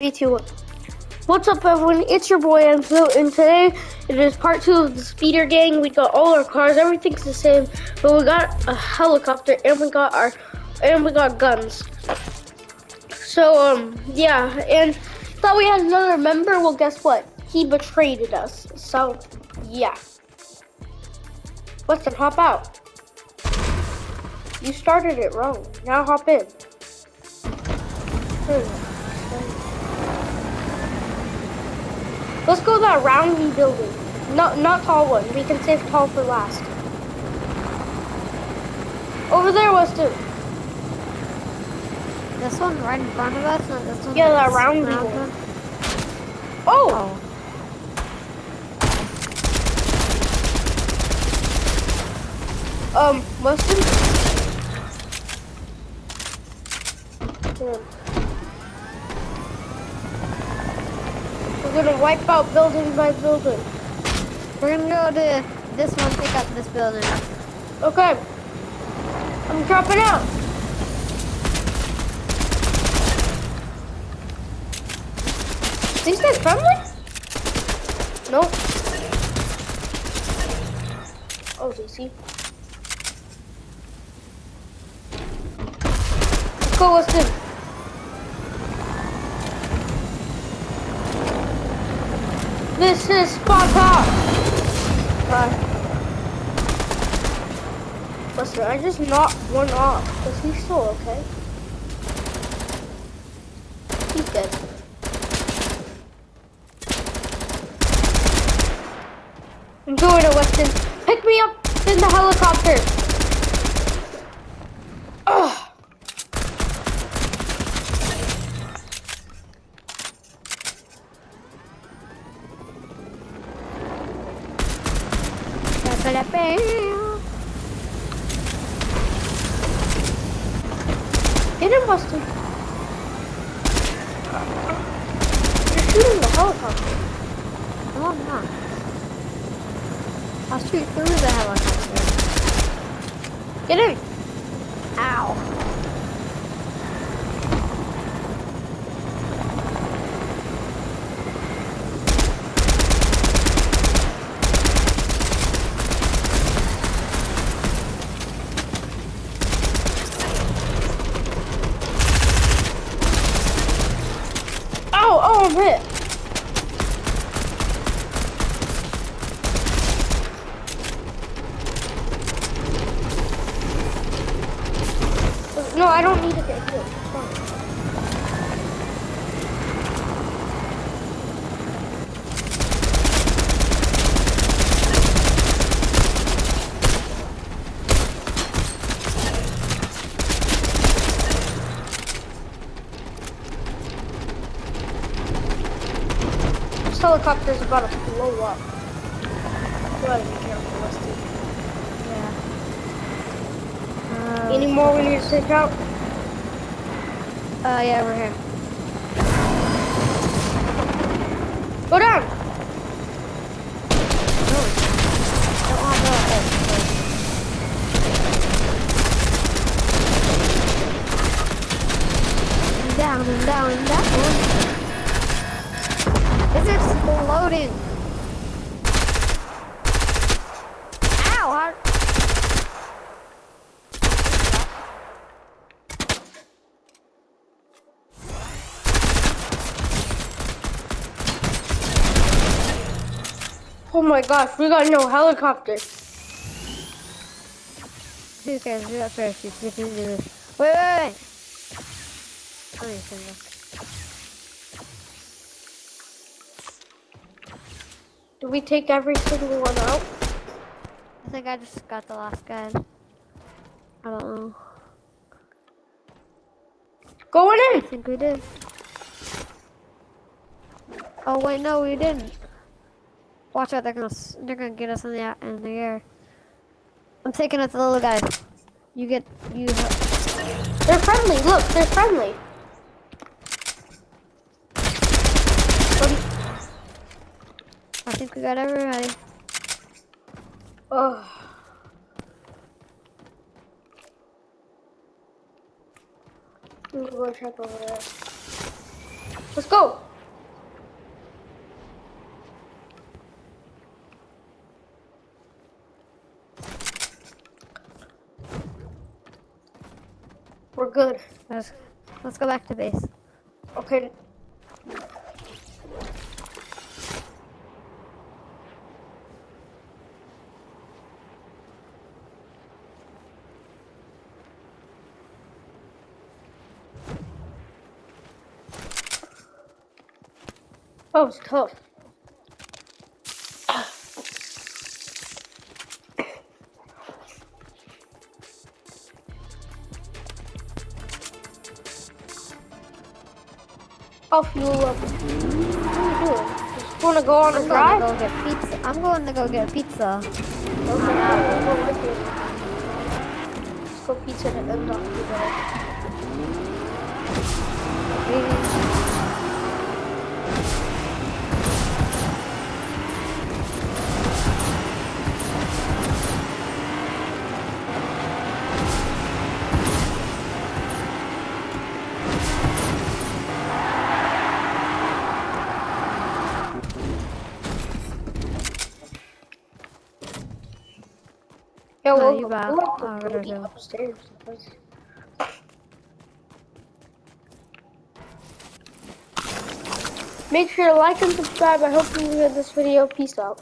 What's up, everyone? It's your boy Enzo, and today it is part two of the speeder gang. We got all our cars, everything's the same, but we got a helicopter and we got our and we got guns. So um, yeah, and thought we had another member. Well, guess what? He betrayed us. So yeah. Weston, hop out. You started it wrong. Now hop in. Let's go that roundy building. Not not tall one. We can save tall for last. Over there, Weston. This one right in front of us, not this one. Yeah, that roundy round one. Oh, Oh. um, Weston. Yeah. Gonna wipe out building by building. We're gonna go to this one, pick up this building. Okay. I'm dropping out. These guys friendly? Nope. Oh, DC. Let's go, Weston. This is Sparta! Bye. Listen, I just knocked one off. Is he still okay? He's dead. I'm doing it, Weston. Pick me up in the helicopter. Get him, Weston. You're shooting the helicopter. No, I'm not. I'll shoot through the helicopter. Get in. Ow. Oh, oh, I'm hit. No, I don't need to get hit. Helicopter's about to blow up. You gotta be careful, Westy. Yeah. Uh, Any more we need to take out? uh, yeah, we're here. Go down! Don't want to go. I'm down and down and down. It's exploding. Ow! I... Oh my gosh, we got no helicopter. Who cares? We got parachutes. We can do this. Wait, wait, wait. Let me see this. Did we take every single one out? I think I just got the last guy. I don't know. Going I think we did. Oh wait, no, we didn't. Watch out! They're gonna they're gonna get us in the in the air. I'm taking out the little guy. You get you. They're friendly, look, they're friendly. I think we got everybody. Ugh. Let's go check over there. Let's go. We're good. Let's, let's go back to base. Okay. That was tough. I'll fuel up. What are you doing? Just wanna go on a I'm going drive? to go get pizza. I'm going to go get pizza. Okay, I'll go with you. Let's go pizza to end off today. Yeah, No, we'll, you got- we'll have to oh, go whatever. eat upstairs. Make sure to like and subscribe. I hope you enjoyed this video. Peace out.